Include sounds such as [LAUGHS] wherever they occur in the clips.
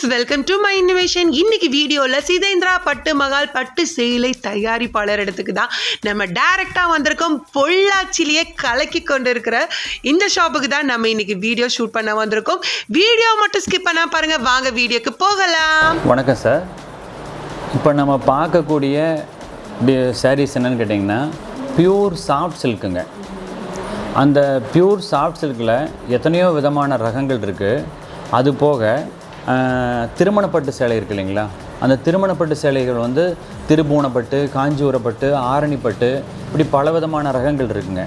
Friends welcome to my innovation இன்னைக்கு வீடியோவில் சீதேந்திரா பட்டு மகால் பட்டு சேலை தயாரிப்பாளர் இடத்துக்கு தான் நம்ம டைரெக்டாக வந்திருக்கோம். பொள்ளாச்சிலேயே கலக்கி கொண்டு இருக்கிற இந்த ஷாப்புக்கு தான் நம்ம இன்னைக்கு வீடியோ ஷூட் பண்ண வந்திருக்கோம். வீடியோ மட்டும் ஸ்கிப் பண்ணா பாருங்க. வாங்க வீடியோக்கு போகலாம். வணக்கம் சார் இப்போ நம்ம பார்க்கக்கூடிய சாரீஸ் என்னன்னு கேட்டிங்கன்னா பியூர் சாஃப்ட் சில்க்குங்க அந்த பியூர் சாஃப்ட் சில்கில் எத்தனையோ விதமான ரகங்கள் இருக்குது அது போக திருமணப்பட்டு சேலை இருக்கு இல்லைங்களா? அந்த திருமணப்பட்டு சேலைகள் வந்து திருபூனப்பட்டு காஞ்சிபுரப்பட்டு ஆரணிப்பட்டு இப்படி பல விதமான ரகங்கள் இருக்குங்க.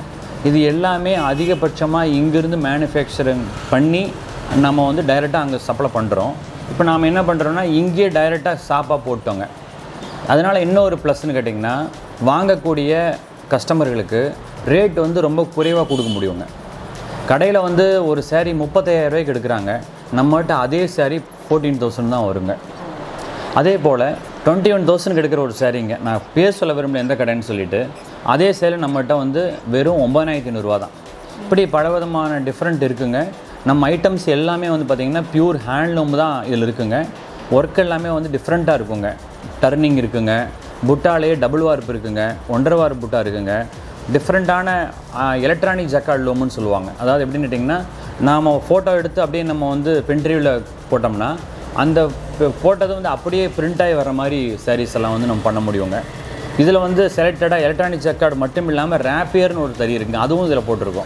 இது எல்லாமே அதிகபட்சமாக இங்கேருந்து மேனுஃபேக்சரிங் பண்ணி நம்ம வந்து டைரெக்டாக அங்கே சப்ளை பண்ணுறோம் இப்போ நாம் என்ன பண்ணுறோன்னா இங்கேயே டைரெக்டாக சாப்பாக போட்டோங்க. அதனால் இன்னொரு ப்ளஸ்ன்னு கேட்டிங்கன்னா வாங்கக்கூடிய கஸ்டமர்களுக்கு ரேட் வந்து ரொம்ப குறைவாக கொடுக்க முடியுங்க. கடையில் வந்து ஒரு சேரீ முப்பத்தாயிரம் ரூபாய்க்கு எடுக்கிறாங்க. நம்மகிட்ட அதே saree ஃபோர்டீன் தௌசண்ட் தான் வருங்க. அதே போல் டுவெண்ட்டி ஒன் தௌசண்ட் எடுக்கிற ஒரு சாரீங்க நான் பேர் சொல்ல விரும்பல எந்த கடைன்னு சொல்லிட்டு அதே சேலை நம்மகிட்ட வந்து வெறும் ஒம்பதாயிரத்தி ஐநூறுரூவா தான். இப்படி பல விதமான டிஃப்ரெண்ட் இருக்குங்க. நம்ம ஐட்டம்ஸ் எல்லாமே வந்து பார்த்திங்கன்னா பியூர் ஹேண்ட்லூம் தான் இதில் இருக்குங்க. ஒர்க் எல்லாமே வந்து டிஃப்ரெண்ட்டாக இருக்குங்க. டர்னிங் இருக்குங்க. புட்டாலேயே டபுள் வார்ப் இருக்குங்க. ஒன்றரை வார்ப்பு புட்டா இருக்குங்க. டிஃப்ரெண்ட்டான எலக்ட்ரானிக் ஜக்கார்ட் லோமுன்னு சொல்லுவாங்க. அதாவது எப்படின்னு கேட்டிங்கன்னா நாம் ஃபோட்டோ எடுத்து அப்படியே நம்ம வந்து பென்ட்ரிவில் போட்டோம்னா அந்த ப- வந்து அப்படியே பிரிண்ட் ஆகி வர மாதிரி சாரீஸ் எல்லாம் வந்து நம்ம பண்ண முடியுங்க. இதில் வந்து செலக்டடாக எலக்ட்ரானிக் ஜக்கார்டு மட்டும் இல்லாமல் ரேப்பியர்னு ஒரு தறி இருக்குங்க. அதுவும் இதில் போட்டிருக்கோம்.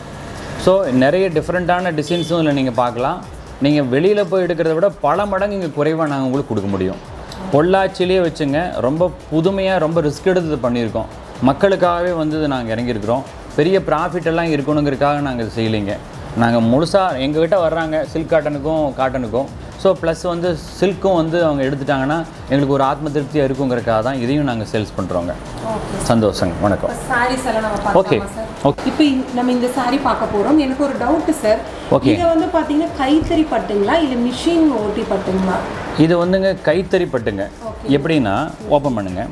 ஸோ நிறைய டிஃப்ரெண்ட்டான டிசைன்ஸும் இதில் நீங்கள் பார்க்கலாம். நீங்கள் வெளியில் போய் எடுக்கிறத விட பல மடங்கு இங்கே குறைவாக நாங்கள் உங்களுக்கு கொடுக்க முடியும். பொள்ளாச்சிலேயே வச்சுங்க ரொம்ப புதுமையாக ரொம்ப ரிஸ்க் எடுத்து பண்ணியிருக்கோம். மக்களுக்காகவே வந்து நாங்கள் இறங்கியிருக்கிறோம். பெரிய ப்ராஃபிட் எல்லாம் இருக்கணுங்கிறதுக்காக நாங்கள் செய்யலைங்க. நாங்கள் முழுசாக எங்ககிட்ட வர்றாங்க சில்க் காட்டனுக்கும் காட்டனுக்கும் ஸோ ப்ளஸ் வந்து சில்க்கும் வந்து அவங்க எடுத்துட்டாங்கன்னா எங்களுக்கு ஒரு ஆத்ம திருப்தியாக இருக்குங்கிறக்காக தான் இதையும் நாங்கள் சேல்ஸ் பண்ணுறோங்க சந்தோஷங்க வணக்கம். Sir Okay. இப்போ நம்ம இந்த சாரி பார்க்க போறோம். எனக்கு ஒரு டவுட் சார் Okay. இது வந்து பாத்தீங்கன்னா கைத்தறி பட்டுங்களா இல்ல மிஷின் ஓட்டி பட்டுங்களா? இது வந்துங்க கைத்தறி பட்டுங்க. எப்படின்னா ஓப்பன் பண்ணுங்க.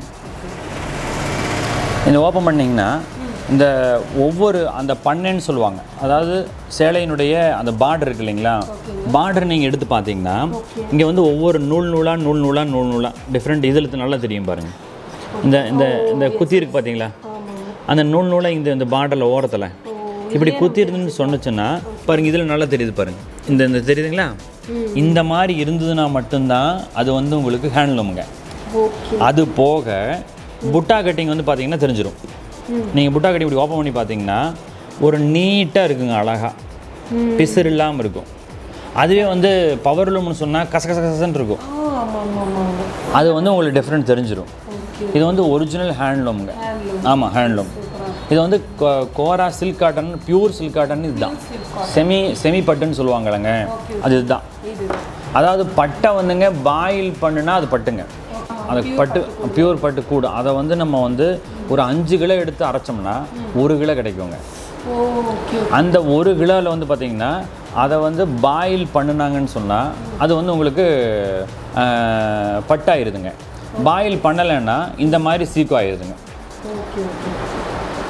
இந்த ஓப்பன் பண்ணிங்கன்னா இந்த ஒவ்வொரு அந்த பண்ணைன்னு சொல்லுவாங்க. அதாவது சேலையினுடைய அந்த பார்டர் இருக்கு இல்லைங்களா? பார்டர் நீங்கள் எடுத்து பார்த்தீங்கன்னா இங்கே வந்து ஒவ்வொரு நூல் நூலாக நூல் நூலாக நூல் நூலாக டிஃப்ரெண்ட் இதில் நல்லா தெரியும் பாருங்க. இந்த இந்த இந்த குத்தி இருக்கு பார்த்தீங்களா? அந்த நூல் நூலை இந்த இந்த பார்டரில் ஓரத்தில். இப்படி குத்தி இருந்துன்னு சொன்னுச்சுன்னா பாருங்க இதில் நல்லா தெரியுது பாருங்க. இந்த இந்த தெரியுதுங்களா? இந்த மாதிரி இருந்ததுன்னா மட்டும்தான் அது வந்து உங்களுக்கு ஹேண்ட்லூமுங்க அது போக புட்டா கட்டிங் வந்து பார்த்தீங்கன்னா தெரிஞ்சிடும் நீங்கள் புட்டா கட்டிங் இப்படி ஓப்பன் பண்ணி பார்த்தீங்கன்னா ஒரு நீட்டாக இருக்குங்க அழகா. பிசுறு இல்லாமல் இருக்கும். அதுவே வந்து பவர் லூம்னு சொன்னால் கச கச கசன்னு இருக்கும். அது வந்து உங்களுக்கு டிஃப்ரெண்ட் தெரிஞ்சிடும் இது வந்து ஒரிஜினல் ஹேண்ட்லூமுங்க ஆமாம் ஹேண்ட்லூம் இது வந்து kora silk cotton pure silk cotton இதுதான் செமி செமி பட்டுன்னு சொல்லுவாங்கல்லங்க. அது இதுதான் அதாவது பட்டை வந்துங்க பாயில் பண்ணுனா அது பட்டுங்க. அது பட்டு பியூர் பட்டு கூடு. அதை வந்து நம்ம வந்து ஒரு அஞ்சு கிலோ எடுத்து அரைச்சோம்னா ஒரு கிலோ கிடைக்குங்க. அந்த ஒரு கிலோவில் வந்து பார்த்திங்கன்னா அதை வந்து பாயில் பண்ணுனாங்கன்னு சொன்னால் அது வந்து உங்களுக்கு பட்டாயிருதுங்க. பாயில் பண்ணலைன்னா இந்த மாதிரி சீக்கு ஆயிடுதுங்க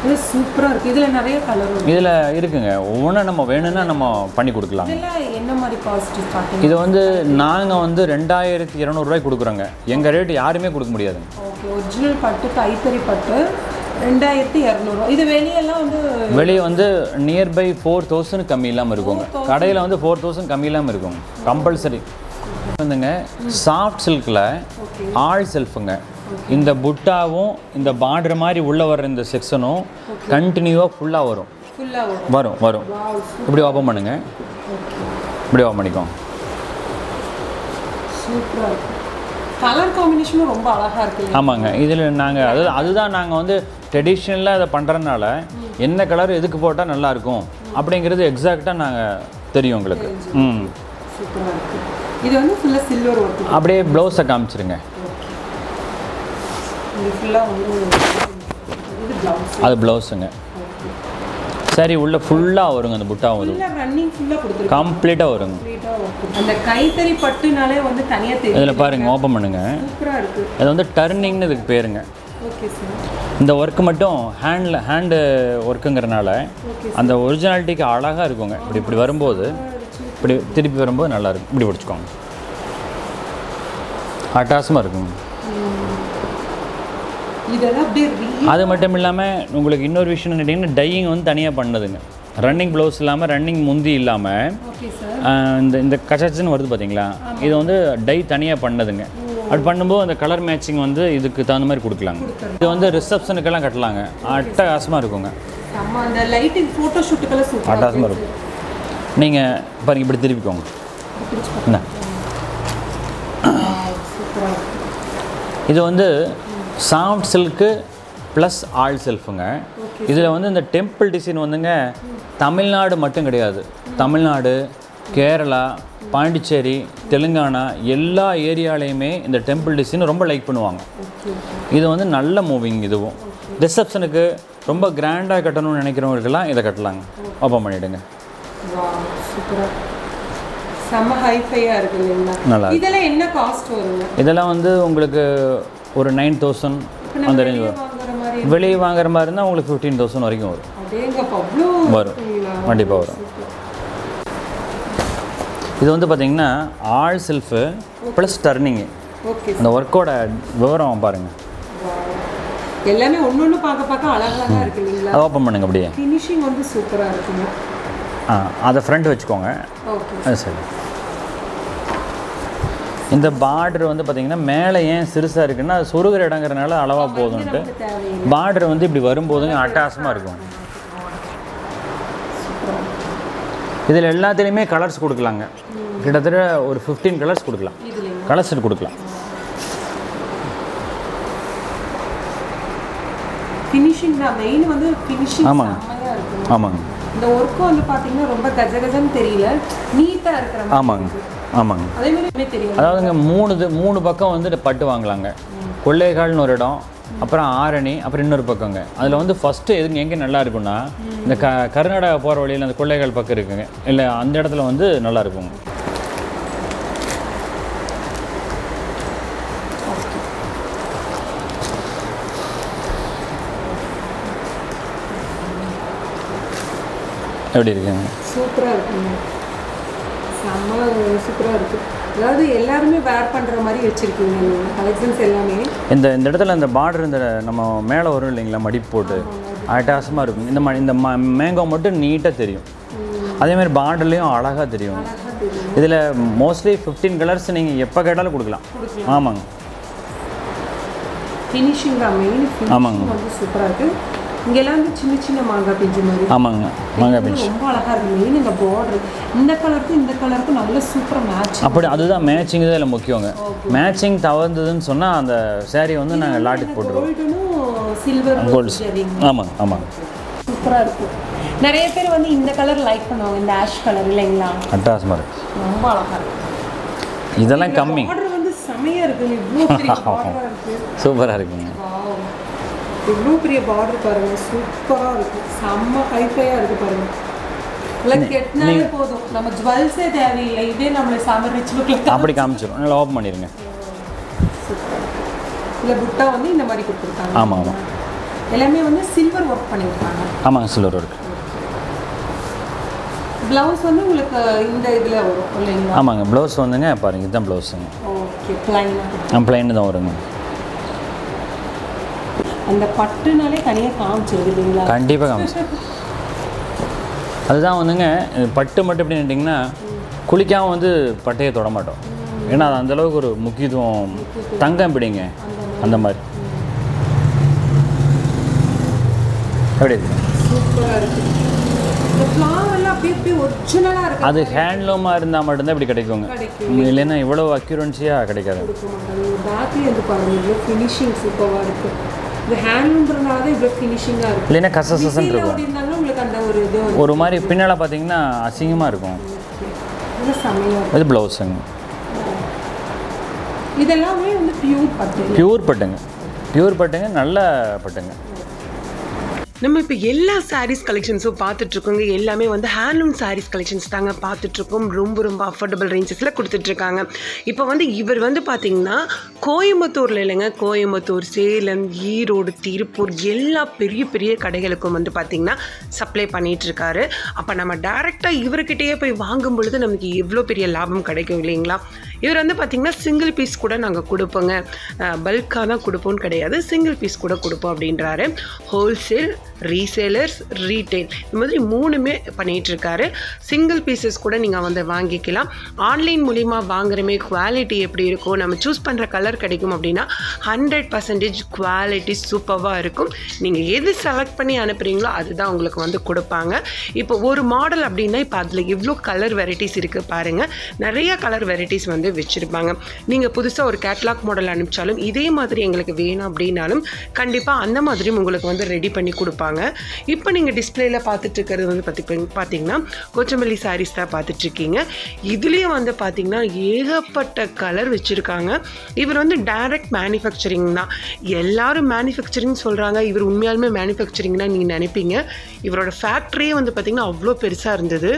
இது சூப்பரா இருக்கு. இதுல நிறைய கலர் இதில் இருக்குங்க. ஒவ்வொன்றும் நம்ம வேணும்னா நம்ம பண்ணி கொடுக்கலாம் என்ன மாதிரி காஸ்ட் ஸ்டார்டிங் இது வந்து நாங்கள் வந்து ரெண்டாயிரத்தி இரநூறுவாய்க்கு கொடுக்குறோங்க. எங்கள் ரேட் யாருமே கொடுக்க முடியாதுங்க. ஓகே ஒரிஜினல் பட்டு கைத்தறி பட்டு ரெண்டாயிரத்தி இரநூறுவா இது வெளியெல்லாம் வந்து வெளியே வந்து நியர்பை ஃபோர் தௌசண்ட் கம்மி இல்லாமல் இருக்குங்க. கடையில் வந்து ஃபோர் தௌசண்ட் கம்மி இல்லாமல் இருக்குங்க. கம்பல்சரி வந்துங்க சாஃப்ட் சில்கில் ஆல் செல்ஃபுங்க இந்த புட்டாவும் இந்த பார்டர் மாதிரி உள்ளே வர்ற இந்த செக்ஷனும் கண்டினியூவாக ஃபுல்லாக வரும். வரும். வரும் இப்படி ஓப்பன் பண்ணுங்க. இப்படி ஓப்பன் பண்ணிக்கோங்க கலர் காம்பினேஷனும் ரொம்ப ஆமாங்க. இதில் நாங்கள் அது அதுதான் நாங்கள் வந்து ட்ரெடிஷ்னலாக அதை பண்ணுறதுனால என்ன கலர் எதுக்கு போட்டால் நல்லாயிருக்கும் அப்படிங்கிறது எக்ஸாக்டாக நாங்கள் தெரியும் உங்களுக்கு. ம். இது வந்து ஃபுல்லா சில்வர் அப்படியே ப்ளவுஸை காமிச்சிருங்க. இது ஃபுல்லா வந்து இது பிளவுஸ் அது ப்ளவுஸுங்க சரி உள்ள ஃபுல்லாக வருங்க அந்த புட்டாவும் வரும். ரன்னிங் கொடுத்துருக்கு கம்ப்ளீட்டாக வருங்க. அந்த கைத்தறி பட்டுனாலே வந்து தனியா தெரியும் இதில் பாருங்க ஓப்பன் பண்ணுங்க. இருக்கு. அது வந்து டர்னிங்னு இதுக்கு பேருங்க. ஓகே சார் இந்த ஒர்க் மட்டும் ஹேண்டில் ஹேண்டு ஒர்க்குங்கிறனால அந்த ஒரிஜினாலிட்டிக்கு அழகாக இருக்குங்க. இப்படி இப்படி வரும்போது இப்படி திருப்பி வரும்போது நல்லா இருக்கும். இப்படி பிடிச்சிக்கோங்க. அட்டாசமாக இருக்குங்க. அது மட்டும் இல்லாமல் உங்களுக்கு இன்னொரு விஷயம் கேட்டிங்கன்னா டையிங் வந்து தனியாக பண்ணதுங்க. ரன்னிங் ப்ளவுஸ் இல்லாமல் ரன்னிங் முந்தி இல்லாமல் இந்த இந்த கச்சச்சுன்னு வருது பார்த்தீங்களா இது வந்து டை தனியாக பண்ணதுங்க. அப்படி பண்ணும்போது அந்த கலர் மேட்சிங் வந்து இதுக்கு தகுந்த மாதிரி கொடுக்கலாங்க. இது வந்து ரிசப்ஷனுக்கெல்லாம் கட்டலாங்க. அட்டகாசமாக இருக்குங்க. அட்டகாசமாக இருக்கும். நீங்கள் பாருங்க இப்படி திருப்பிக்கோங்க. என்ன? [COUGHS] இது வந்து சாஃப்ட் சில்க்கு ப்ளஸ் ஆல் செல்ஃபுங்க இதில் வந்து இந்த டெம்பிள் டிசைன் வந்துங்க தமிழ்நாடு மட்டும் கிடையாது. தமிழ்நாடு கேரளா பாண்டிச்சேரி தெலுங்கானா எல்லா ஏரியாலையுமே இந்த டெம்பிள் டிசைன் ரொம்ப லைக் பண்ணுவாங்க. இது வந்து நல்ல மூவிங் இதுவும். ரிசப்ஷனுக்கு ரொம்ப கிராண்டாக கட்டணும்னு நினைக்கிறவங்களுக்கெல்லாம் இதை கட்டலாங்க. ஓப்பன் பண்ணிவிடுங்க செம்ம ஹைஃபையாக நல்லா. இதெல்லாம் என்ன காஸ்ட் வருங்க? இதெல்லாம் வந்து உங்களுக்கு ஒரு நைன் தௌசண்ட் அந்த ரேஞ்ச் வரும். வெளியே வாங்குற மாதிரி இருந்தால் உங்களுக்கு ஃபிஃப்டீன் தௌசண்ட் வரைக்கும் வரும். வரும். கண்டிப்பாக வரும். இது வந்து பார்த்தீங்கன்னா ஆல் செல்ஃபு ப்ளஸ் டர்னிங்கு அந்த ஒர்க்கோட விவரம் பாருங்கள் எல்லாமே ஒன்று ஒன்று பார்க்க பார்க்க அழகழகாக இருக்கு இல்லைங்களா? அதை ஓப்பன் பண்ணுங்க அப்படியே. ஃபினிஷிங் வந்து சூப்பராக இருக்குங்க. ஆ அதை ஃப்ரண்ட் வச்சுக்கோங்க. ஓகே. சரி. இந்த பார்டர் வந்து பார்த்தீங்கன்னா மேலே ஏன் சிறுசாக இருக்குன்னா அது சொருகிற இடங்கிறனால அளவாக தேவையில்லை. பார்டர் வந்து இப்படி வரும்போதுங்க அட்டகாசமாக இருக்கும். இதில் எல்லாத்துலேயுமே கலர்ஸ் கொடுக்கலாங்க. கிட்டத்தட்ட ஒரு ஃபிஃப்டீன் கலர்ஸ் கொடுக்கலாம். கலர்ஸ் கொடுக்கலாம். ஃபினிஷிங் தான். மெயின் வந்து ஃபினிஷிங் ஆமாங்க. ஆமாங்க. இந்த ஒர்க்கும் வந்து பார்த்தீங்கன்னா ரொம்ப கஜகஜன்னு தெரியல. நீட்டாக இருக்கிற மாதிரி ஆமாங்க. ஆமாங்க. அதே மாதிரி தெரியும் அதாவதுங்க மூணு மூணு பக்கம் வந்து பட்டு வாங்கலாங்க. கொள்ளைகால்னு ஒரு இடம் அப்புறம் ஆரணி அப்புறம் இன்னொரு பக்கங்க. அதில் வந்து ஃபஸ்ட்டு எதுங்க எங்கே நல்லா இருக்கும்னா இந்த க கர்நாடகா போகிற வழியில் அந்த கொள்ளைகால் பக்கம் இருக்குங்க. இல்லை அந்த இடத்துல வந்து நல்லா இருக்குங்க. எப்படி இருக்குங்க? சூப்பராக இருக்குங்க. செம்ம சூப்பராக இருக்கு. அதாவது எல்லாருமே வேர் பண்ணுற மாதிரி வச்சுருக்கீங்க கலெக்ஷன்ஸ் எல்லாமே. இந்த இந்த இடத்துல இந்த பார்டர் இந்த நம்ம மேலே வரும் இல்லைங்களா மடிப்பு போட்டு. அட்டாசமாக இருக்கும். இந்த இந்த மேங்கோ மட்டும் நீட்டாக தெரியும். அதே மாதிரி பார்டர்லேயும் அழகாக தெரியும். இதில் மோஸ்ட்லி ஃபிஃப்டீன் கலர்ஸ் நீங்கள் எப்போ கேட்டாலும் கொடுக்கலாம். ஆமாங்க. ஃபினிஷிங் தான் மெயின் ஆமாங்க. சூப்பராக இருக்குது இங்கெல்லாம் வந்து சின்ன சின்ன மாங்காய் பிஞ்சு மாதிரி. ஆமாங்க மாங்காய் பிஞ்ச். ரொம்ப அழகாக இருக்கு மெயின் இந்த பார்டர் இந்த கலருக்கும் இந்த கலருக்கும் நல்ல சூப்பராக மேட்ச் அப்படி அதுதான் மேட்சிங் தான் இதில் முக்கியங்க. மேட்சிங் தவறுந்ததுன்னு சொன்னால் அந்த saree வந்து நாங்கள் லாட்டுக்கு போட்டுருவோம். சில்வர் கோல்ட்ஸ் ஆமாங்க ஆமாங்க. சூப்பராக இருக்கும் நிறைய பேர் வந்து இந்த கலர் லைக் பண்ணுவாங்க இந்த ஆஷ் கலர் இல்லைங்களா? அட்டாசமாக இருக்கு ரொம்ப அழகாக இருக்கு. இதெல்லாம் கம்மி. வந்து செமையா இருக்கு இவ்வளோ பெரிய பார்டரா இருக்கு. [LAUGHS] சூப்பராக இருக்குங்க. இவ்வளோ பெரிய பார்டர் பாருங்க. சூப்பரா இருக்கு. செம்ம ஹைஃபையா இருக்கு பாருங்க. இல்லை கெட்டினாலே போதும். நம்ம ஜுவல்ஸே தேவையில்லை. இதே நம்மளை சம்மர் ரிச் லுக்கில் அப்படி காமிச்சிடும் நல்லா ஓப்பன் பண்ணிடுங்க இல்லை புட்டா வந்து இந்த மாதிரி கொடுத்துருக்காங்க. ஆமாம் ஆமாம் எல்லாமே வந்து சில்வர் ஒர்க் பண்ணியிருக்காங்க. ஆமாங்க சில்வர் இருக்கு ப்ளவுஸ் வந்து உங்களுக்கு இந்த இதில் வரும் இல்லைங்களா? ஆமாங்க. ப்ளவுஸ் வந்துங்க. பாருங்க இதுதான் ப்ளவுஸுங்க ஓகே பிளைனாக பிளைன் தான் வருங்க. அந்த பட்டுனாலே தனியாக காமிச்சிருது இல்லைங்களா? கண்டிப்பாக காமிச்சு அதுதான் வந்துங்க பட்டு மட்டும் எப்படி நின்ட்டிங்கன்னா குளிக்காமல் வந்து பட்டையை தொட மாட்டோம். ஏன்னா அது அந்தளவுக்கு ஒரு முக்கியத்துவம் தங்கம் பிடிங்க அந்த மாதிரி. எப்படி இருக்கு? அது ஹேண்ட்லூமாக இருந்தால் மட்டும்தான் இப்படி கிடைக்குங்க. இல்லைன்னா இவ்வளோ அக்யூரன்சியாக கிடைக்காது. தான் இவ்வளோ ஃபினிஷிங்காக இல்லைன்னா கச கசன்னு டிசைன் இருக்கும். உங்களுக்கு அந்த ஒரு இது வந்து ஒரு மாதிரி பின்னால் பார்த்தீங்கன்னா அசிங்கமாக இருக்கும். இது ப்ளவுஸுங்க இதெல்லாமே வந்து பியூர் பட்டு பியூர் பட்டுங்க. பியூர் பட்டுங்க நல்ல பட்டுங்க. நம்ம இப்போ எல்லா சாரீஸ் கலெக்ஷன்ஸும் பார்த்துட்ருக்கோங்க. எல்லாமே வந்து ஹேண்ட்லூம் சாரீஸ் கலெக்ஷன்ஸ் தாங்க பார்த்துட்ருக்கோம். ரொம்ப ரொம்ப அஃபோர்டபுள் ரேஞ்சஸில் கொடுத்துட்ருக்காங்க. இப்போ வந்து இவர் வந்து பார்த்திங்கன்னா கோயம்புத்தூரில் இல்லைங்க. கோயம்புத்தூர் சேலம் ஈரோடு திருப்பூர் எல்லா பெரிய பெரிய கடைகளுக்கும் வந்து பார்த்திங்கன்னா சப்ளை பண்ணிகிட்ருக்காரு அப்போ நம்ம டேரெக்டாக இவர்கிட்டயே போய் வாங்கும் பொழுது நமக்கு எவ்வளோ பெரிய லாபம் கிடைக்கும் இல்லைங்களா? இவர் வந்து பார்த்திங்கன்னா சிங்கிள் பீஸ் கூட நாங்கள் கொடுப்போங்க. பல்காக தான் கொடுப்போம்னு கிடையாது. சிங்கிள் பீஸ் கூட கொடுப்போம் அப்படின்றாரு. ஹோல்சேல் ரீசேலர்ஸ் ரீட்டைல் இந்த மாதிரி மூணுமே பண்ணிகிட்ருக்காரு. சிங்கிள் பீசஸ் கூட நீங்கள் வந்து வாங்கிக்கலாம். ஆன்லைன் மூலிமா வாங்குறமே குவாலிட்டி எப்படி இருக்கும் நம்ம சூஸ் பண்ணுற கலர் கிடைக்கும் அப்படின்னா ஹண்ட்ரட் பர்சன்டேஜ் குவாலிட்டி சூப்பராக இருக்கும். நீங்கள் எது செலக்ட் பண்ணி அனுப்புகிறீங்களோ அதுதான் உங்களுக்கு வந்து கொடுப்பாங்க. இப்போ ஒரு மாடல் அப்படின்னா இப்போ அதில் எவ்வளோ கலர் வெரைட்டிஸ் இருக்குது பாருங்கள் நிறைய கலர் வெரைட்டிஸ் வந்து வச்சுருப்பாங்க. நீங்கள் புதுசாக ஒரு கேட்லாக் மாடல் அனுப்பிச்சாலும் இதே மாதிரி எங்களுக்கு வேணும் அப்படின்னாலும் கண்டிப்பாக அந்த மாதிரியும் உங்களுக்கு வந்து ரெடி பண்ணி கொடுப்பாங்க. இப்போ நீங்கள் டிஸ்பிளேல பார்த்துட்ருக்கிறது வந்து பார்த்து பார்த்தீங்கன்னா கொச்சமல்லி சாரீஸ் தான் பார்த்துட்ருக்கீங்க இதுலேயும் வந்து பார்த்தீங்கன்னா ஏகப்பட்ட கலர் வச்சுருக்காங்க. இவர் வந்து டைரக்ட் மேனுஃபேக்சரிங் தான். எல்லாரும் மேனுஃபேக்சரிங் சொல்கிறாங்க இவர் உண்மையாலுமே மேனுஃபேக்சரிங்னா நீங்கள் நினைப்பீங்க. இவரோட ஃபேக்ட்ரியே வந்து பார்த்திங்கன்னா அவ்வளோ பெருசாக இருந்தது.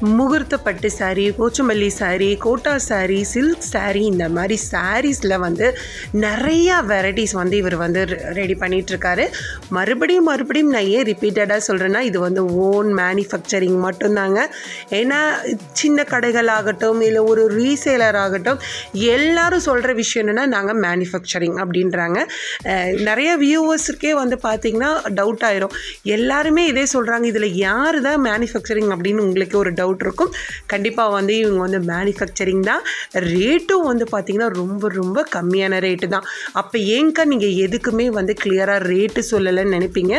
முகூர்த்த பட்டு saree போச்சம்பள்ளி கோட்டா சாரீ சில்க் சாரீ இந்த மாதிரி சாரீஸில் வந்து நிறையா வெரைட்டிஸ் வந்து இவர் வந்து ரெடி பண்ணிகிட்ருக்காரு மறுபடியும் மறுபடியும் நான் ஏன் ரிப்பீட்டடாக சொல்கிறேன்னா இது வந்து ஓன் மேனுஃபேக்சரிங் மட்டும்தாங்க. ஏன்னா சின்ன கடைகள் ஆகட்டும் இல்லை ஒரு ரீசேலர் ஆகட்டும் எல்லாரும் சொல்கிற விஷயம் என்னென்னா நாங்கள் மேனுஃபேக்சரிங் அப்படின்றாங்க. நிறைய வியூவர்ஸுக்கே வந்து பார்த்திங்கன்னா டவுட் ஆயிரும். எல்லாருமே இதே சொல்கிறாங்க இதில் யார் தான் மேனுஃபேக்சரிங் அப்படின்னு உங்களுக்கு ஒரு டவுட் இருக்கும் கண்டிப்பாக வந்து இவங்க வந்து மேனுஃபேக்சரிங் தான். ரேட்டும் வந்து பார்த்திங்கன்னா ரொம்ப ரொம்ப கம்மியான ரேட்டு தான். அப்போ ஏங்கா நீங்கள் எதுக்குமே வந்து கிளியராக ரேட்டு சொல்லலைன்னு நினைப்பீங்க.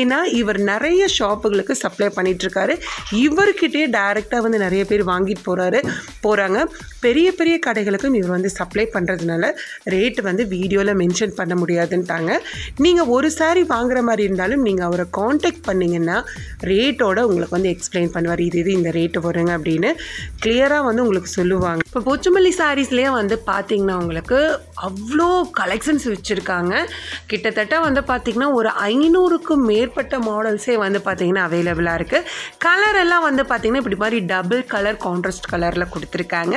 ஏன்னா இவர் நிறைய ஷாப்புகளுக்கு சப்ளை பண்ணிகிட்ருக்காரு இவர்கிட்டயே டைரெக்டாக வந்து நிறைய பேர் வாங்கிட்டு போகிறாரு போகிறாங்க பெரிய பெரிய கடைகளுக்கும் இவர் வந்து சப்ளை பண்ணுறதுனால ரேட் வந்து வீடியோவில் மென்ஷன் பண்ண முடியாதுன்ட்டாங்க. நீங்கள் ஒரு சாரி வாங்குற மாதிரி இருந்தாலும் நீங்கள் அவரை காண்டாக்ட் பண்ணிங்கன்னா ரேட்டோட உங்களுக்கு வந்து எக்ஸ்பிளைன் பண்ணுவார். இது இது இந்த ரேட் ரேட்டு போகிறேங்க அப்படின்னு கிளியராக வந்து உங்களுக்கு சொல்லுவாங்க. இப்போ போச்சமல்லி சாரீஸ்லேயே வந்து பார்த்தீங்கன்னா உங்களுக்கு அவ்வளோ கலெக்ஷன்ஸ் வச்சுருக்காங்க. கிட்டத்தட்ட வந்து பார்த்திங்கன்னா ஒரு ஐநூறுக்கும் மேற்பட்ட மாடல்ஸே வந்து பார்த்திங்கன்னா அவைலபிளாக இருக்குது கலர் எல்லாம் வந்து பார்த்திங்கன்னா இப்படி மாதிரி டபுள் கலர் கான்ட்ராஸ்ட் கலரில் கொடுத்துருக்காங்க.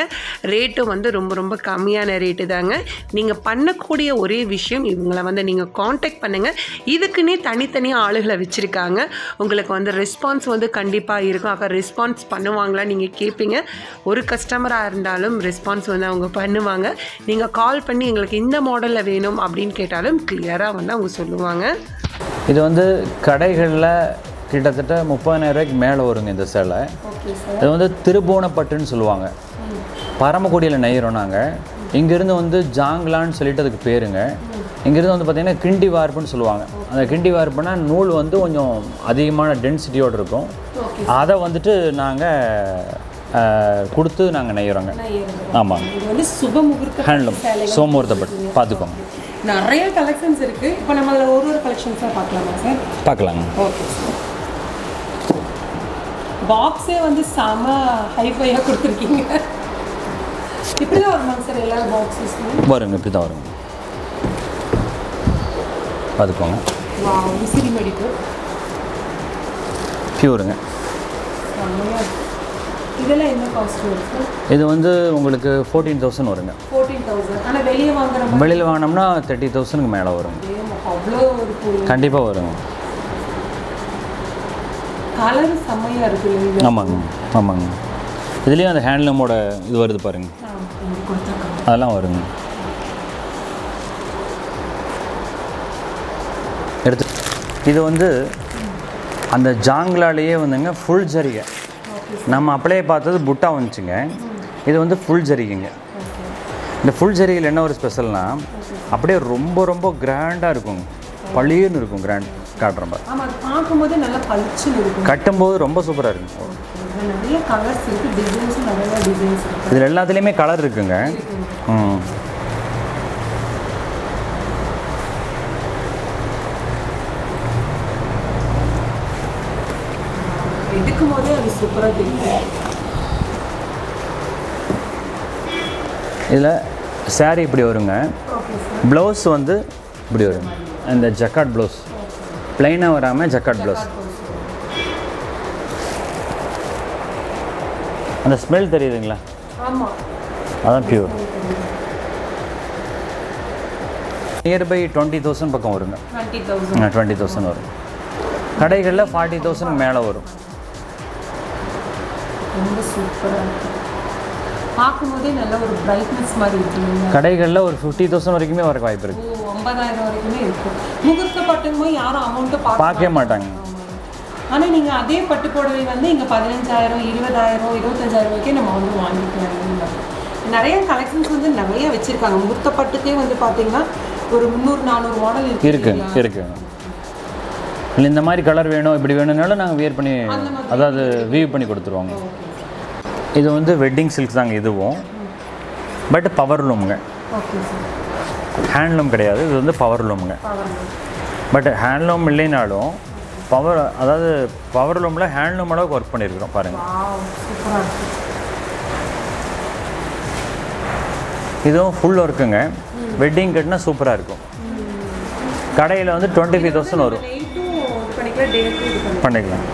ரேட்டும் வந்து ரொம்ப ரொம்ப கம்மியான ரேட்டு தாங்க. நீங்கள் பண்ணக்கூடிய ஒரே விஷயம் இவங்களை வந்து நீங்கள் காண்டாக்ட் பண்ணுங்கள் இதுக்குன்னே தனித்தனியாக ஆளுகளை வச்சுருக்காங்க. உங்களுக்கு வந்து ரெஸ்பான்ஸ் வந்து கண்டிப்பாக இருக்கும். அப்போ ரெஸ்பான்ஸ் பண்ணுவாங்களா நீங்கள் கேட்பீங்க ஒரு கஸ்டமராக இருந்தாலும் ரெஸ்பான்ஸ் வந்து அவங்க பண்ணுவாங்க. நீங்கள் கால் பண்ணி எங்களுக்கு இந்த மாடலில் வேணும் அப்படின்னு கேட்டாலும் கிளியராக வந்து அவங்க சொல்லுவாங்க. இது வந்து கடைகளில் கிட்டத்தட்ட முப்பதாயிரம் ரூபாய்க்கு மேலே வருங்க இந்த சேலை. இது வந்து திருபுவனப்பட்டுன்னு சொல்லுவாங்க. பரமக்குடியில் நெய்கிறோம் நாங்கள் இங்கேருந்து வந்து ஜாங்கலான்னு சொல்லிட்டு அதுக்கு பேருங்க. இங்கேருந்து வந்து பார்த்திங்கன்னா கிண்டி வார்ப்புன்னு சொல்லுவாங்க. அந்த கிண்டி வார்ப்புனா நூல் வந்து கொஞ்சம் அதிகமான டென்சிட்டியோடு இருக்கும். அதை வந்துட்டு நாங்கள் கொடுத்து நாங்கள் நெய்கிறோங்க சுப முகூர்த்த ஹேண்ட்லூம் சோமூர்த்தப்பட்டு. பார்த்துக்கோங்க. நிறைய கலெக்ஷன்ஸ் இருக்கு. இப்போ நம்ம அதில் ஒரு ஒரு கலெக்ஷன்ஸாக பார்க்கலாமா சார் பார்க்கலாங்க. ஓகே பாக்ஸே வந்து செம ஹைஃபையாக கொடுத்துருக்கீங்க. இப்படி தான் வருமாங்க சார் எல்லா பாக்ஸஸ்லையும் வருங்க இப்படி தான் வருங்க. பார்த்துக்கோங்க. விசிறி மடிப்பு பியூருங்க. இதெல்லாம் என்ன காஸ்ட் வரும் சார் இது வந்து உங்களுக்கு ஃபோர்டீன் தௌசண்ட் வருங்க ஃபோர்டீன் தௌசண்ட் ஆனால் வெளியே வாங்குற வெளியில் வாங்கினோம்னா தேர்ட்டி தௌசண்ட்க்கு மேலே அவ்வளோ இருக்கு கண்டிப்பாக வருங்க கலர் செம்மையாக இருக்கு இல்லைங்களா ஆமாங்க ஆமாங்க இதுலேயும் அந்த ஹேண்ட்லூமோட இது வருது பாருங்க அதெல்லாம் வருங்க இது வந்து அந்த ஜாங்லாலேயே வந்துங்க ஃபுல் ஜரிகை. நம்ம அப்படியே பார்த்தது புட்டா வந்துச்சுங்க. இது வந்து ஃபுல் ஜரிகைங்க. இந்த ஃபுல் ஜரிகையில் என்ன ஒரு ஸ்பெஷல்னா அப்படியே ரொம்ப ரொம்ப கிராண்டாக இருக்குங்க. பளிர்னு இருக்கும் கிராண்ட் பளிச்சுன்னு இருக்கும். கட்டும்போது ரொம்ப சூப்பராக இருக்கும் இதில் எல்லாத்துலேயுமே கலர் இருக்குங்க. ம். சூப்பராக தெரியும் இதில் saree இப்படி வருங்க. சார் ப்ளவுஸ் வந்து இப்படி வருங்க இந்த ஜக்காட் ப்ளவுஸ் ப்ளைனாக வராமல் ஜக்காட் ப்ளவுஸ் அந்த ஸ்மெல் தெரியுதுங்களா? அதான் பியூர் நியர்பை டுவெண்ட்டி தௌசண்ட் பக்கம் வருங்க. டுவெண்ட்டி தௌசண்ட் வரும். கடைகளில் ஃபார்ட்டி தௌசண்ட் மேலே வரும். ரொம்ப சூப்பராக இருக்கு. பார்க்கும்போதே நல்ல ஒரு பிரைட்னஸ் மாதிரி இருக்குங்க கடைகளில் ஒரு ஃபிஃப்டி தௌசண்ட் வரைக்குமே வர வாய்ப்பு இருக்குது ஐம்பதாயிரம் வரைக்குமே இருக்கும் முகூர்த்த பட்டுங்கும்போது யாரும் அமௌண்ட்டு பார்க்க மாட்டாங்க. ஆனால் நீங்கள் அதே பட்டு புடவை வந்து இங்கே பதினஞ்சாயிரம் இருபதாயிரம் இருபத்தஞ்சாயிரம் வரைக்கும் நம்ம வந்து வாங்கிக்கலாம். நிறைய கலெக்ஷன்ஸ் வந்து நிறைய வச்சுருக்காங்க. முகூர்த்த பட்டுக்கே வந்து பார்த்தீங்கன்னா ஒரு முந்நூறு நானூறு மாடல் இருக்கு இருக்கு. இல்லை இந்த மாதிரி கலர் வேணும் இப்படி வேணும்னாலும் நாங்கள் வியர் பண்ணி அதாவது வீவ் பண்ணி கொடுத்துருவாங்க. இது வந்து வெட்டிங் சில்க் தாங்க இதுவும். பட் பவர் லூமுங்க ஹேண்ட்லூம் கிடையாது இது வந்து பவர் லூமுங்க பட் ஹேண்ட்லூம் இல்லைனாலும் பவர் அதாவது பவர் லூமில் ஹேண்ட்லூம் அளவுக்கு ஒர்க் பண்ணியிருக்கிறோம் பாருங்கள் இதுவும் ஃபுல் ஒர்க்குங்க வெட்டிங் கட்டினா சூப்பராக இருக்கும். கடையில் வந்து டுவெண்ட்டி ஃபைவ் தௌசண்ட் வரும். பண்ணிக்கலாம்.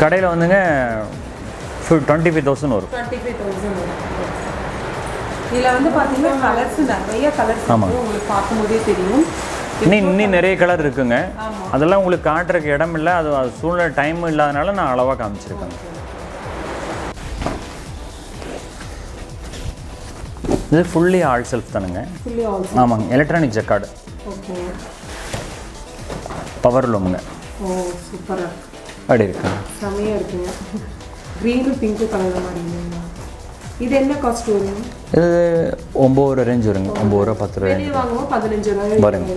கடையில் வந்துங்க டுவெண்ட்டி ஃபைவ் தௌசண்ட் வரும். டுவெண்ட்டி ஃபைவ் தௌசண்ட் இதில் வந்து பார்த்தீங்கன்னா கலர்ஸ் நிறைய கலர்ஸ் ஆமாம். உங்களுக்கு பார்க்கும்போதே தெரியும். இன்னும் இன்னும் நிறைய கலர் இருக்குங்க. அதெல்லாம் உங்களுக்கு காட்டுறதுக்கு இடம் இல்லை. அது அது சூழ்நிலை டைம் இல்லாதனால நான் அளவாக காமிச்சிருக்கேன். இது ஃபுல்லி ஆல் செல்ஃப் தானுங்க. ஆமாங்க எலக்ட்ரானிக் ஜக்கார்டு ஓகே பவர் லூமுங்க ஓ சூப்பராக இருக்கு. அப்படி இருக்குங்க. செமையாக இருக்குங்க க்ரீனும் பிங்க்கும் கலந்த மாதிரி இது என்ன காஸ்ட் வரும்? இது ஒம்பது ரூபா ரேஞ்ச் வருங்க. ஒம்பது ரூபா. பத்து ரூபா வாங்குவோம் பதினஞ்சு ரூபாய் வருங்க.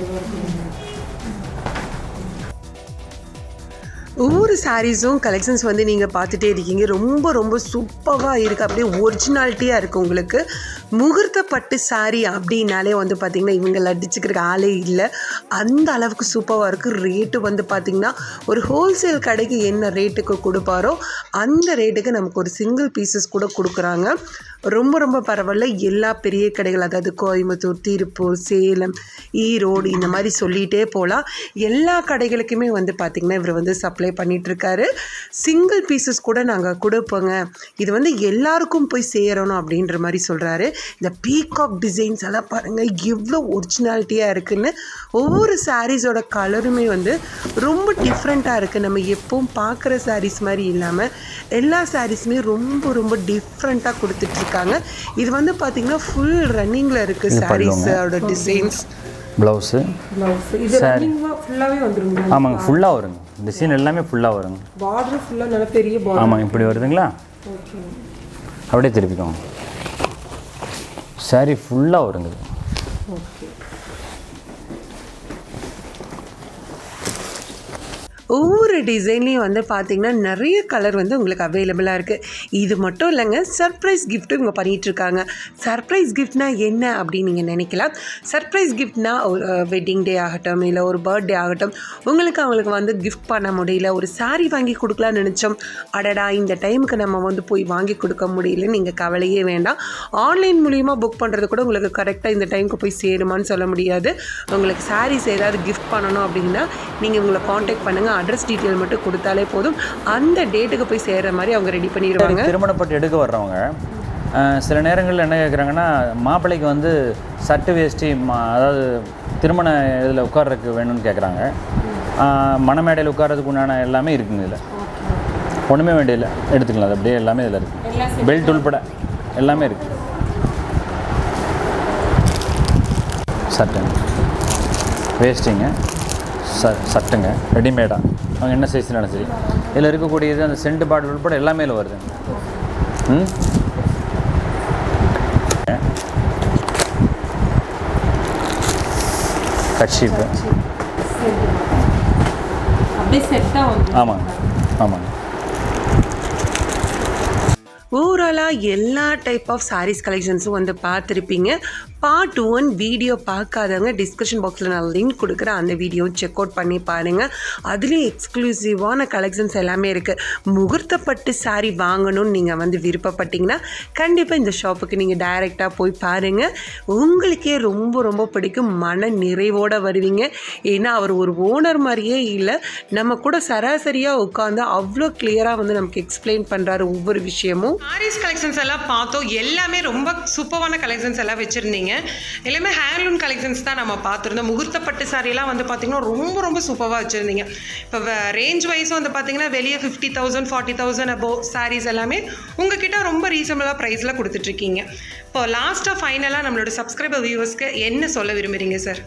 ஒவ்வொரு சாரீஸும் கலெக்ஷன்ஸ் வந்து நீங்கள் பார்த்துட்டே இருக்கீங்க. ரொம்ப ரொம்ப சூப்பராக இருக்குது அப்படியே ஒரிஜினாலிட்டியாக இருக்குது உங்களுக்கு. முகூர்த்த பட்டு சாரீ அப்படின்னாலே வந்து பார்த்திங்கன்னா இவங்களை அடிச்சுக்கிறதுக்கு ஆளே இல்லை. அந்த அளவுக்கு சூப்பராக இருக்குது ரேட்டு வந்து பார்த்திங்கன்னா ஒரு ஹோல்சேல் கடைக்கு என்ன ரேட்டுக்கு கொடுப்பாரோ அந்த ரேட்டுக்கு நமக்கு ஒரு சிங்கிள் பீசஸ் கூட கொடுக்குறாங்க. ரொம்ப ரொம்ப பரவாயில்ல. எல்லா பெரிய கடைகள் அதாவது கோயம்புத்தூர் திருப்பூர் சேலம் ஈரோடு இந்த மாதிரி சொல்லிகிட்டே போகலாம் எல்லா கடைகளுக்குமே வந்து பார்த்திங்கன்னா இவர் வந்து சப்ளை பண்ணிகிட்ருக்காரு சிங்கிள் பீசஸ் கூட நாங்கள் கொடுப்போங்க. இது வந்து எல்லாருக்கும் போய் சேரணும் அப்படின்ற மாதிரி சொல்கிறாரு இந்த பீகாக் டிசைன்ஸ் எல்லாம் பாருங்கள் எவ்வளோ ஒரிஜினாலிட்டியாக இருக்குன்னு. ஒவ்வொரு சாரீஸோட கலருமே வந்து ரொம்ப டிஃப்ரெண்ட்டாக இருக்குது நம்ம எப்பவும் பார்க்குற சாரீஸ் மாதிரி இல்லாமல் எல்லா சாரீஸுமே ரொம்ப ரொம்ப டிஃப்ரெண்ட்டாக கொடுத்துட்ருக்காங்க இது வந்து பார்த்திங்கன்னா ஃபுல் ரன்னிங்கில் இருக்குது. சாரீஸோட டிசைன்ஸ் ப்ளவுஸு வந்துருங்க. ஆமாங்க ஃபுல்லாக வருங்க. டிசைன் எல்லாமே ஃபுல்லாக வருங்க. பார்டர் ஃபுல்லாக நல்ல பெரிய பார்டர் ஆமாங்க இப்படி வருதுங்களா? அப்படியே திருப்பிக்கோங்க. சாரி ஃபுல்லாக வருங்க. ஓகே ஒவ்வொரு டிசைன்லேயும் வந்து பார்த்தீங்கன்னா நிறைய கலர் வந்து உங்களுக்கு அவைலபிளாக இருக்குது இது மட்டும் இல்லைங்க சர்ப்ரைஸ் கிஃப்ட்டும் இவங்க பண்ணிகிட்ருக்காங்க சர்ப்ரைஸ் கிஃப்ட்னா என்ன அப்படின்னு நீங்கள் நினைக்கலாம். சர்ப்ரைஸ் கிஃப்ட்னா ஒரு வெட்டிங் டே ஆகட்டும் இல்லை ஒரு பர்த்டே ஆகட்டும் உங்களுக்கு அவங்களுக்கு வந்து கிஃப்ட் பண்ண முடியல ஒரு saree வாங்கி கொடுக்கலாம்னு நினச்சோம். அடடா இந்த டைமுக்கு நம்ம வந்து போய் வாங்கி கொடுக்க முடியலன்னு நீங்கள் கவலையே வேண்டாம். ஆன்லைன் மூலியமாக புக் பண்ணுறது கூட உங்களுக்கு கரெக்டாக இந்த டைமுக்கு போய் சேருமான்னு சொல்ல முடியாது. உங்களுக்கு சாரீஸ் ஏதாவது கிஃப்ட் பண்ணணும் அப்படின்னா நீங்கள் உங்களை காண்டாக்ட் பண்ணுங்கள் அட்ரஸ் டீட்டெயில் மட்டும் கொடுத்தாலே போதும். அந்த டேட்டுக்கு போய் சேர்கிற மாதிரி அவங்க ரெடி பண்ணிடுவாங்க. திருமணப்பட்டு எடுக்க வர்றவங்க சில நேரங்களில் என்ன கேட்குறாங்கன்னா மாப்பிள்ளைக்கு வந்து சட்டு வேஷ்டி மா அதாவது திருமண இதில் உட்கார்றதுக்கு வேணும்னு கேட்குறாங்க மணமேடையில் உட்கார்றதுக்கு உண்டான எல்லாமே இருக்குங்க இதில். ஒன்றுமே வேண்டியதில்லை. எடுத்துக்கலாம். அது அப்படியே எல்லாமே இதில் இருக்குது பெல்ட் உள்பட எல்லாமே இருக்குது சட்டுங்க வேஸ்டிங்க ச சட்டுங்க ரெடிமேடாக அவங்க என்ன சைஸ்னாலும் சரி. இதில் இருக்கக்கூடியது அந்த சென்ட் பாட்டில் உள்பட எல்லாமே இதில் வருது. ம்? கட்ஷீப்பு ஆமாங்க ஆமாங்க. ஓவராலாக எல்லா டைப் ஆஃப் சாரீஸ் கலெக்ஷன்ஸும் வந்து பார்த்துருப்பீங்க. பார்ட் ஒன் வீடியோ பார்க்காதவங்க டிஸ்கஷன் பாக்ஸில் நான் லிங்க் கொடுக்குறேன் அந்த வீடியோ செக் அவுட் பண்ணி பாருங்கள் அதுலேயும் எக்ஸ்க்ளூசிவான கலெக்ஷன்ஸ் எல்லாமே இருக்குது முகூர்த்தப்பட்டு saree வாங்கணும்னு நீங்கள் வந்து விருப்பப்பட்டீங்கன்னா கண்டிப்பாக இந்த ஷாப்புக்கு நீங்கள் டைரெக்டாக போய் பாருங்கள் உங்களுக்கே ரொம்ப ரொம்ப பிடிக்கும். மன நிறைவோடு வருவீங்க. ஏன்னா அவர் ஒரு ஓனர் மாதிரியே இல்லை. நம்ம கூட சராசரியாக உட்காந்து அவ்வளோ கிளியராக வந்து நமக்கு எக்ஸ்பிளைன் பண்ணுறாரு ஒவ்வொரு விஷயமும். சாரீஸ் கலெக்ஷன்ஸ் எல்லாம் பார்த்தோம். எல்லாமே ரொம்ப சூப்பரான கலெக்ஷன்ஸ் எல்லாம் வச்சுருந்தீங்க. வச்சுருக்கீங்க எல்லாமே ஹேண்ட்லூம் கலெக்ஷன்ஸ் தான் நம்ம பார்த்துருந்தோம். முகூர்த்தப்பட்டு சாரியெல்லாம் வந்து பார்த்திங்கன்னா ரொம்ப ரொம்ப சூப்பராக வச்சுருந்தீங்க. இப்போ ரேஞ்ச் வைஸும் வந்து பார்த்தீங்கன்னா வெளியே fifty thousand forty thousand above saris எல்லாமே உங்ககிட்ட ரொம்ப ரீசனபிளாக ப்ரைஸில் கொடுத்துட்ருக்கீங்க இப்போ லாஸ்ட்டாக ஃபைனலாக நம்மளோட சப்ஸ்கிரைபர் வியூவர்ஸ்க்கு என்ன சொல்ல விரும்புகிறீங்க சார்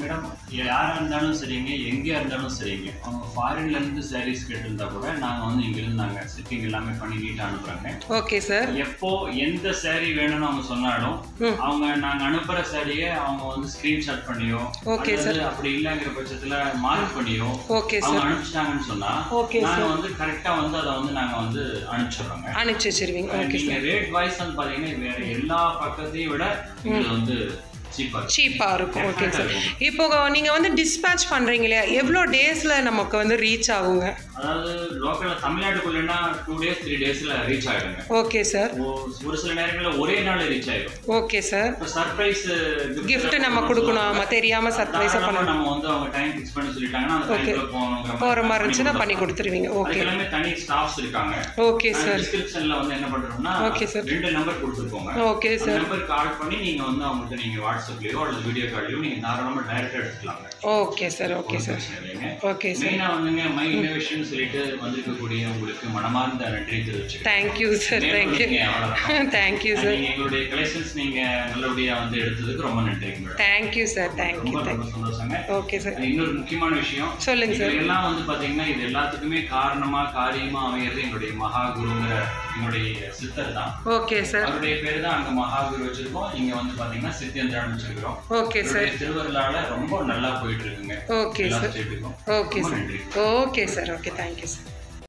மேடம் யாராக இருந்தாலும் சரிங்க எங்கேயா இருந்தாலும் சரிங்க. அவங்க ஃபாரின்ல இருந்து சாரீஸ் கேட்டிருந்தா கூட நாங்கள் வந்து இங்கிருந்து நாங்கள் சிட்டிங் எல்லாமே பண்ணி நீட்டாக அனுப்புகிறோங்க ஓகே சார் எப்போ எந்த saree வேணும்னு அவங்க சொன்னாலும் அவங்க நாங்க அனுப்புற சாரியை அவங்க வந்து ஸ்கிரீன்ஷாட் பண்ணியோ Okay, அல்லது அப்படி இல்லைங்கிற பட்சத்துல மார்க் பண்ணியோ ஓகே அவங்க அனுப்பிச்சிட்டாங்கன்னு சொன்னா Okay, நாங்க வந்து கரெக்டா வந்து அதை வந்து நாங்க வந்து அனுப்பிச்சிடுறோங்க. அனுப்பிச்சி வச்சிருவீங்க. ஓகே நீங்க ரேட் வைஸ் வந்து பாத்தீங்கன்னா வேற எல்லா பக்கத்தையும் விட இதுல வந்து சீப்பாக இருக்கும். ஓகே சார் இப்போ நீங்கள் வந்து டிஸ்பேட்ச் பண்ணுறீங்க இல்லையா? எவ்வளோ டேஸில் நமக்கு வந்து ரீச் ஆகுங்க? அதாவது லோக்கல்ல தமிழ்நாட்டுக்குள்ளனா டூ டேஸ் த்ரீ டேஸ்ல ரீச் ஆயிடுங்க. ஓகே சார் ஒரு சில நேரங்கள்ல ஒரே நாள் ரீச் ஆயிடும். ஓகே சார் சர்ப்ரைஸ் gift நம்ம கொடுக்கணும். ஆமா தெரியாம surprise ஆ பண்ணணும். நம்ம வந்து அவங்க டைம் ஃபிக்ஸ் பண்ணி சொல்லிட்டாங்கன்னா போகணுங்கிற போகிற மாதிரி இருந்துச்சுன்னா பண்ணி கொடுத்துருவீங்க. ஓகே எல்லாமே தனி ஸ்டாஃப்ஸ் இருக்காங்க. ஓகே சார் டிஸ்கிரிப்ஷன்ல வந்து என்ன பண்றோம்னா Okay, sir. ரெண்டு நம்பர் கொடுத்துருக்கோங்க. ஓகே சார் நம்பர் கால் பண்ணி நீங்க வந்து அவங்கள்ட்ட நீங்க வாட்ஸ்அப்லயோ அல்லது வீடியோ கால்லையோ நீங்க தாராளமா டைரக்டா எடுத்துக்கலாங்க okay sir okay sir. Okay sir. மெயினா வந்துங்க மை இன்னோவேஷன் சொல்லிட்டு வந்திருக்கக்கூடிய உங்களுக்கு மனமார்ந்த நன்றி தெரிவிச்சுக்கிறேன். Thank you sir thank you. Thank you sir எங்களுடைய கலெக்ஷன்ஸ் நீங்க நல்லபடியா வந்து எடுத்ததுக்கு ரொம்ப மேடம் தேங்க்யூ சார் தேங்க்யூ ரொம்ப சந்தோஷங்க. ஓகே சார் இன்னொரு முக்கியமான விஷயம். சொல்லுங்க சார் எல்லாம் வந்து பாத்தீங்கன்னா இது எல்லாத்துக்குமே காரணமா காரியமா அமையிறது எங்களுடைய மகாகுருங்கிற எங்களுடைய சித்தர் தான். Okay sir. அவருடைய பேர் தான் அங்க மகாகுரு வச்சிருக்கோம். இங்க வந்து பாத்தீங்கன்னா சித்தியந்திரான்னு வச்சிருக்கிறோம். Okay sir. திருவருளால ரொம்ப நல்லா போயிட்டு இருக்குங்க. Okay sir. Okay sir. Okay sir. Okay thank you sir.